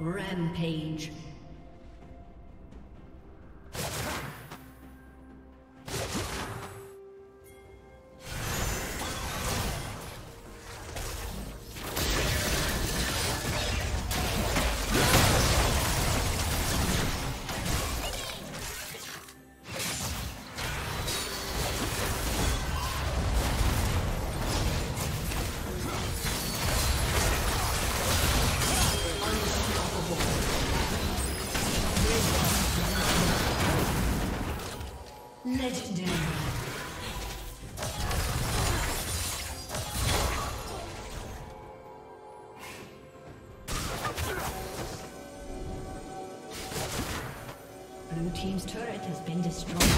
Rampage. has been destroyed.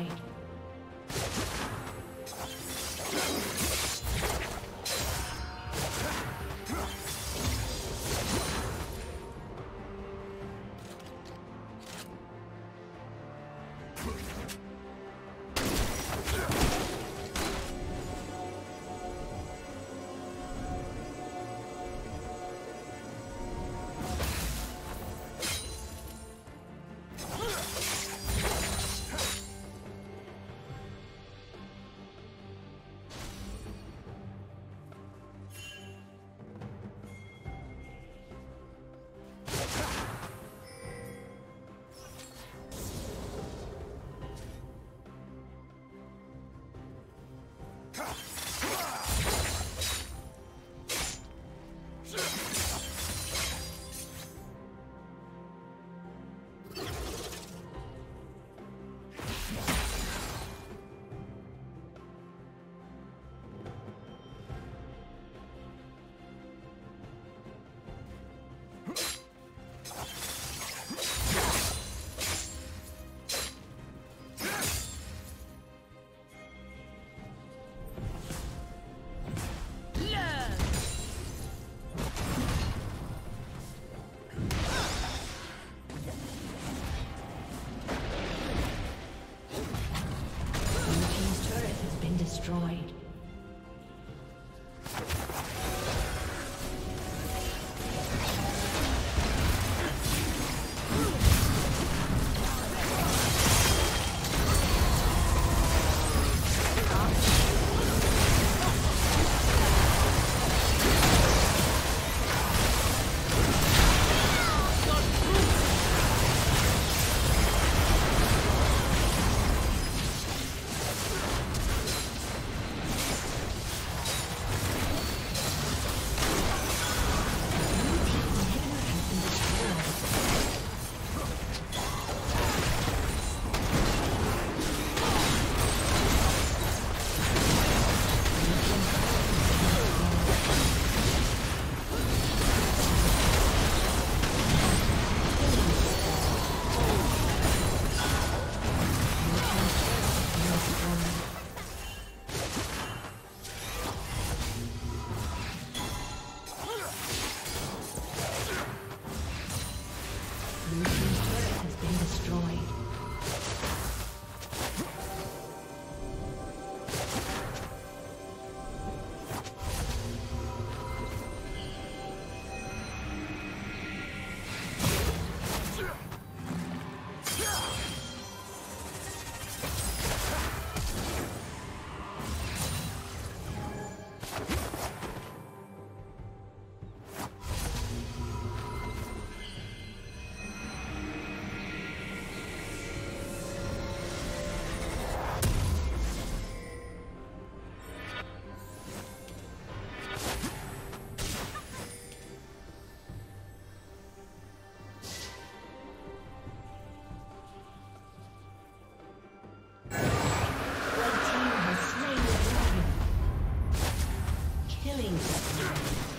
Spree.